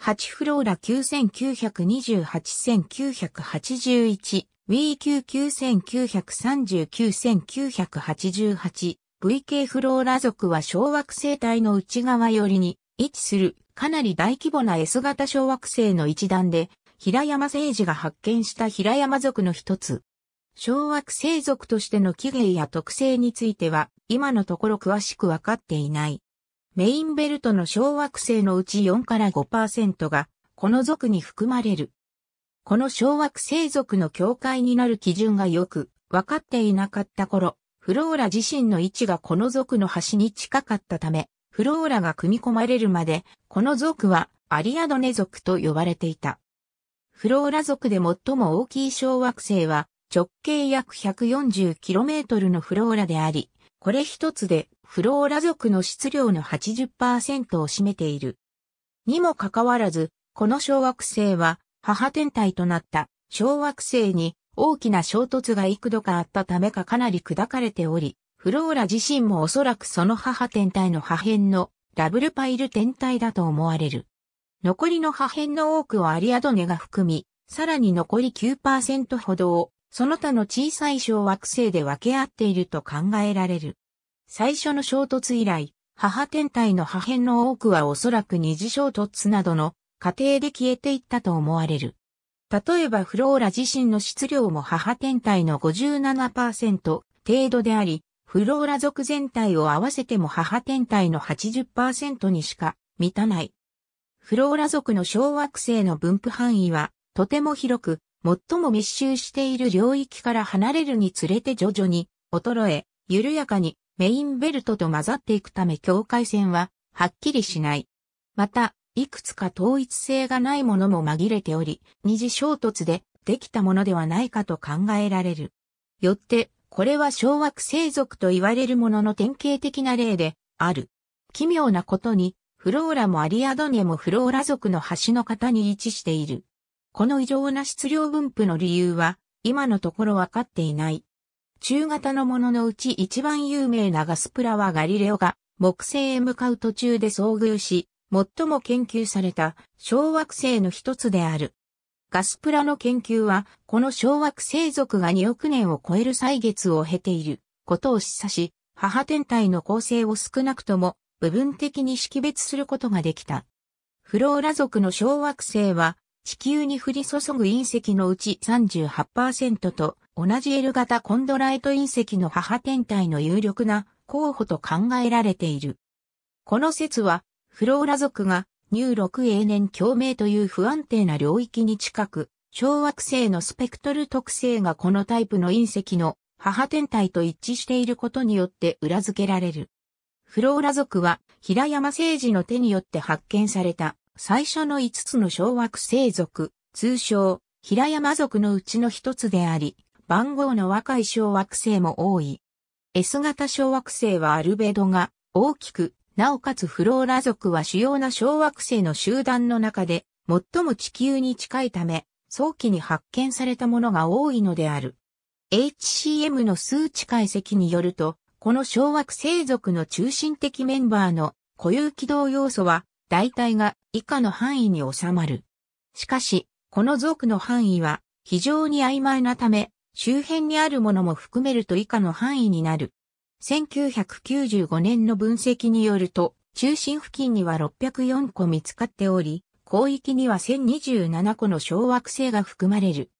8フローラ9928-1981、WQ9939-1988、VK フローラ族は小惑星帯の内側寄りに位置するかなり大規模な S 型小惑星の一団で、平山聖治が発見した平山族の一つ。小惑星族としての起源や特性については、今のところ詳しくわかっていない。メインベルトの小惑星のうち4から5%が、この族に含まれる。この小惑星族の境界になる基準がよく分かっていなかった頃、フローラ自身の位置がこの族の端に近かったため、フローラが組み込まれるまで、この族はアリアドネ族と呼ばれていた。フローラ族で最も大きい小惑星は直径約 140km のフローラであり、これ一つでフローラ族の質量の80%を占めている。にもかかわらず、この小惑星は母天体となった小惑星に大きな衝突が幾度かあったためかかなり砕かれており、フローラ自身もおそらくその母天体の破片のダブルパイル天体だと思われる。残りの破片の多くをアリアドネが含み、さらに残り9%ほどをその他の小さい小惑星で分け合っていると考えられる。最初の衝突以来、母天体の破片の多くはおそらく二次衝突などの過程で消えていったと思われる。例えばフローラ自身の質量も母天体の57%程度であり、フローラ族全体を合わせても母天体の80%にしか満たない。フローラ族の小惑星の分布範囲はとても広く、最も密集している領域から離れるにつれて徐々に衰え、緩やかにメインベルトと混ざっていくため境界線ははっきりしない。また、いくつか統一性がないものも紛れており、二次衝突でできたものではないかと考えられる。よって、これは小惑星族と言われるものの典型的な例である。奇妙なことに、フローラもアリアドネもフローラ族の端の型に位置している。この異常な質量分布の理由は、今のところわかっていない。中型のもののうち一番有名なガスプラはガリレオが木星へ向かう途中で遭遇し、最も研究された小惑星の一つである。ガスプラの研究は、この小惑星族が2億年を超える歳月を経ていることを示唆し、母天体の構成を少なくとも部分的に識別することができた。フローラ族の小惑星は、地球に降り注ぐ隕石のうち38%と同じ L 型コンドライト隕石の母天体の有力な候補と考えられている。この説は、フローラ族が乳6永年共鳴という不安定な領域に近く、小惑星のスペクトル特性がこのタイプの隕石の母天体と一致していることによって裏付けられる。フローラ族は平山聖治の手によって発見された最初の5つの小惑星族、通称平山族のうちの一つであり、番号の若い小惑星も多い。S 型小惑星はアルベドが大きくなおかつフローラ族は主要な小惑星の集団の中で最も地球に近いため、早期に発見されたものが多いのである。HCM の数値解析によると、この小惑星族の中心的メンバーの固有軌道要素は、大体が以下の範囲に収まる。しかし、この族の範囲は非常に曖昧なため、周辺にあるものも含めると以下の範囲になる。1995年の分析によると、中心付近には604個見つかっており、広域には1027個の小惑星が含まれる。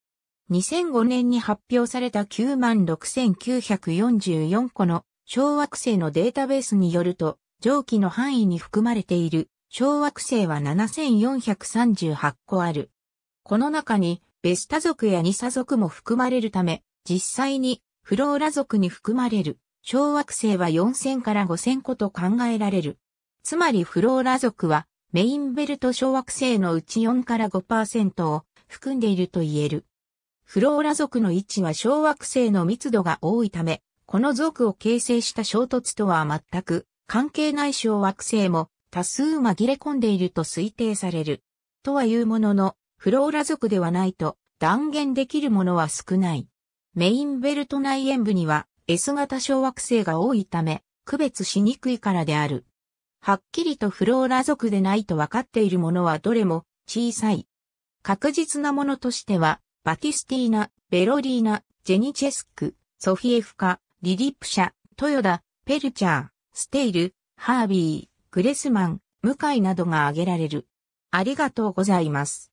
2005年に発表された96,944個の小惑星のデータベースによると、上記の範囲に含まれている小惑星は7438個ある。この中にベスタ族やニサ族も含まれるため、実際にフローラ族に含まれる小惑星は4000から5000個と考えられる。つまりフローラ族はメインベルト小惑星のうち4から5%を含んでいると言える。フローラ族の位置は小惑星の密度が多いため、この族を形成した衝突とは全く関係ない小惑星も多数紛れ込んでいると推定される。とはいうものの、フローラ族ではないと断言できるものは少ない。メインベルト内縁部には S 型小惑星が多いため、区別しにくいからである。はっきりとフローラ族でないと分かっているものはどれも小さい。確実なものとしては、バティスティーナ、ベロリーナ、ジェニチェスク、ソフィエフカ、リリプシャ、トヨダ、ペルチャー、ステイル、ハービー、グレスマン、向井などが挙げられる。ありがとうございます。